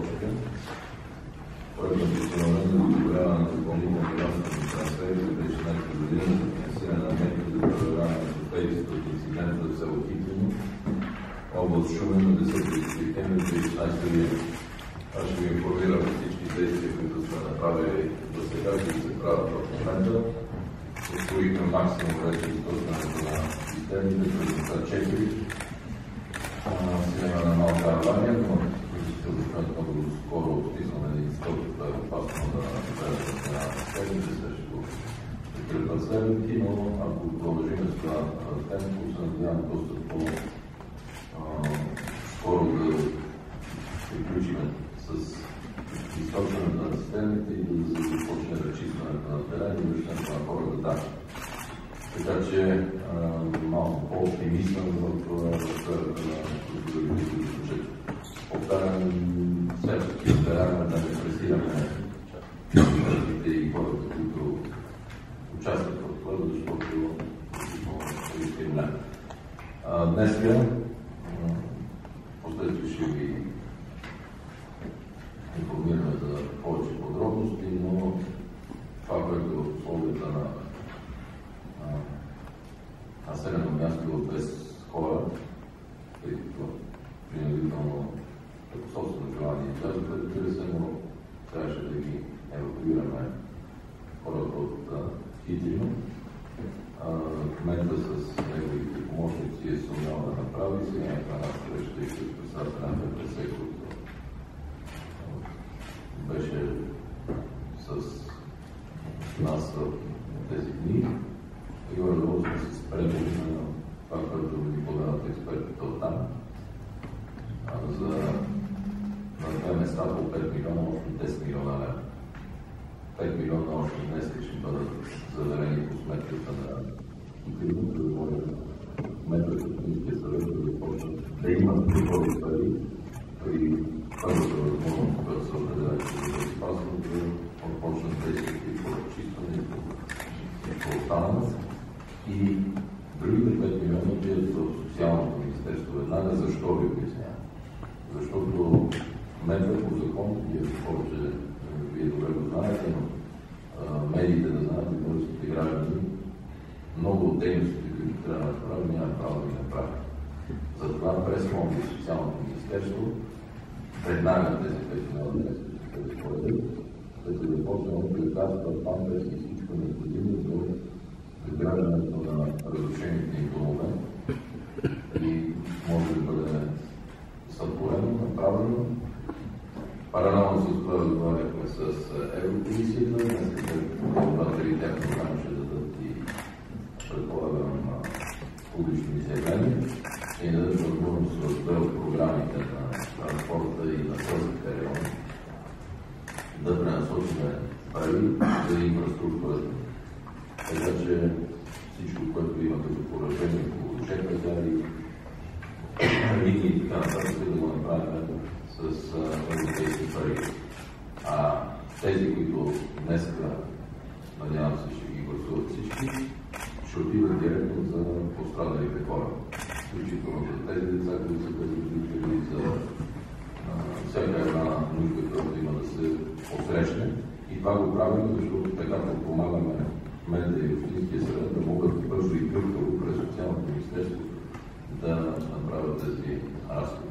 точка. Проект на постановление за одобряване на допълнителни разходни трансфери за 2016 година за финансиране на мерки за преодоляване на последиците от инцидента в село Хитрино, област Шумен на 10 септември 2016 година. Аз ще ви информирам всички действия, които сме направили до сега, които се правят в момента. Освоихме максимум вече изпълнението на системите, които са 4. Сега има на малка авария, но ще много скоро стиснаме един стълб, това е опасно да направим на системите срещу такива следващи, но ако продължим с това темпо, се надявам доста по скоро да приключим с източването на системите и да започне разчистването на терен и връщането на хората да. Така че малко по-оптимистъм в сферата на културите и Повтарям, все пак стараме да не пресираме човеките и хората, които участват в това, защото е дискриминация. Днес последствие ще ви информираме за повече подробности, но това, което е в условията на населено място без хора, тъй като принудително като собствено желание излязоха, разбира се, но трябваше да ги евакуираме хората от Хитрино. В момента с неговите помощници е сумял да направи. Сега е една среща и с председателя на МПС, който беше с нас в тези дни. И горе сме се спрели на това, което ни подават експертите от там. За на две места по 5 милиона, още 10 милиона лева. 5 милиона още днес ще бъдат сметката на да говоря кмета с Общинския съвет да започнат да имат такива пари при първата възможност, която се определя, че да се спазва, да започнат действията по разчистване и по. И другите 5 милиона отиват в социалното министерство. Веднага защо ви обяснявам? Защото момента по закон, вие повече, вие добре го знаете, но медиите да знаят и българските граждани, много от дейностите, които трябва да направим, няма право да ги направим. Затова през фонда и социалното министерство веднага тези 5 милиона ще се споредят, да се започне от лекарства, памперс и всичко необходимо до изграждането на разрушените им домове и може да бъде сътворено, направено Паралелно с това разговаряхме с Еврокомисията. Днес председатели тяхно време ще дадат и предполагам публични изявления и да дадат възможност в две от програмите на транспорта и на селските райони да пренасочиме пари за инфраструктурата. Така че всичко, което има като поражение по чек пазари, линии и така нататък, да го направим с европейски пари. А тези, които днес, надявам се, ще ги гласуват всички, ще отидат директно за пострадалите хора. Включително за тези деца, които са безродители, за всяка една нужда, която има да се посрещне. И това го правим, защото така подпомагаме кмета и Общинския съвет да могат бързо и гъвкаво през социалното министерство да направят тези разходи.